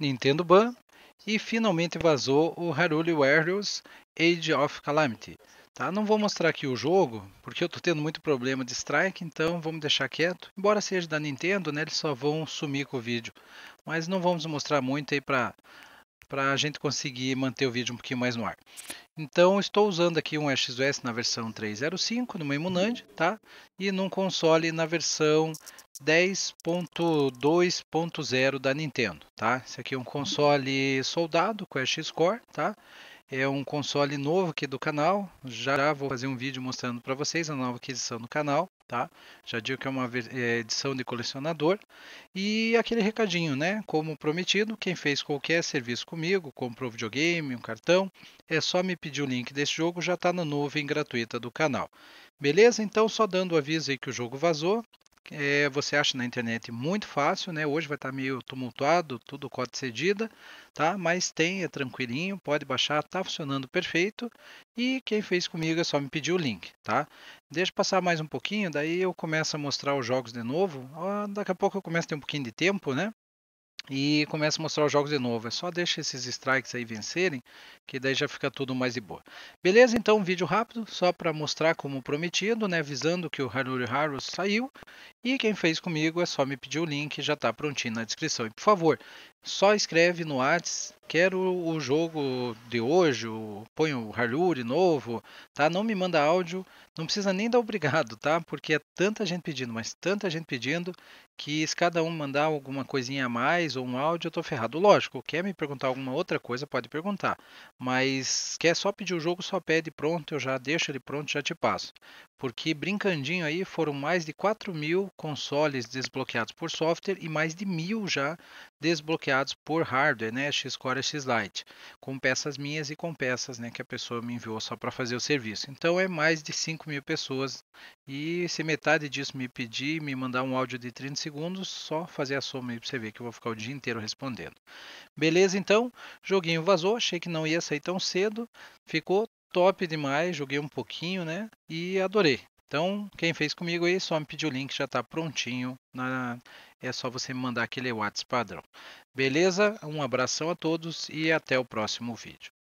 Nintendo Ban e finalmente vazou o Hyrule Warriors Age of Calamity. Tá? Não vou mostrar aqui o jogo, porque eu estou tendo muito problema de strike, então vamos deixar quieto. Embora seja da Nintendo, né, eles só vão sumir com o vídeo. Mas não vamos mostrar muito aí para para a gente conseguir manter o vídeo um pouquinho mais no ar. Então, estou usando aqui um XOS na versão 3.05, numa Emunand, tá? E num console na versão 10.2.0 da Nintendo, tá? Esse aqui é um console soldado com X-Core, tá? É um console novo aqui do canal. Já vou fazer um vídeo mostrando para vocês a nova aquisição do canal, tá? Já digo que é uma é, edição de colecionador. E aquele recadinho, né? Como prometido, quem fez qualquer serviço comigo, comprou videogame, um cartão, é só me pedir o link desse jogo, já está na nuvem gratuita do canal. Beleza? Então, só dando aviso aí que o jogo vazou, é, você acha na internet muito fácil, né? Hoje vai estar meio tumultuado, tudo código cedida, tá? Mas tem, é tranquilinho, pode baixar, tá funcionando perfeito. E quem fez comigo é só me pedir o link, tá? Deixa passar mais um pouquinho, daí eu começo a mostrar os jogos de novo. daqui a pouco eu começo a ter um pouquinho de tempo, né? E começa a mostrar os jogos de novo. É só deixar esses strikes aí vencerem, que daí já fica tudo mais de boa. Beleza? Então, um vídeo rápido, só para mostrar como prometido, né? Avisando que o Haruri Haru saiu. E quem fez comigo é só me pedir o link, já está prontinho na descrição. E por favor, só escreve no Whats, quero o jogo de hoje, põe o Haruri novo, tá? Não me manda áudio, não precisa nem dar obrigado, tá? Porque é tanta gente pedindo, mas tanta gente pedindo, que se cada um mandar alguma coisinha a mais ou um áudio, eu tô ferrado. Lógico, quer me perguntar alguma outra coisa, pode perguntar. Mas quer só pedir o jogo, só pede pronto, eu já deixo ele pronto, já te passo. Porque brincandinho aí foram mais de 4 mil consoles desbloqueados por software e mais de mil já desbloqueados por hardware, né? X-Core X-Lite, com peças minhas e com peças né, que a pessoa me enviou só para fazer o serviço. Então é mais de 5 mil pessoas. E se metade disso me pedir, me mandar um áudio de 30 segundos, só fazer a soma aí para você ver que eu vou ficar o dia inteiro respondendo. Beleza, então, joguinho vazou, achei que não ia sair tão cedo, ficou top demais, joguei um pouquinho, né? E adorei. Então, quem fez comigo aí, só me pediu o link, já está prontinho. Na... É só você mandar aquele WhatsApp padrão. Beleza? Um abração a todos e até o próximo vídeo.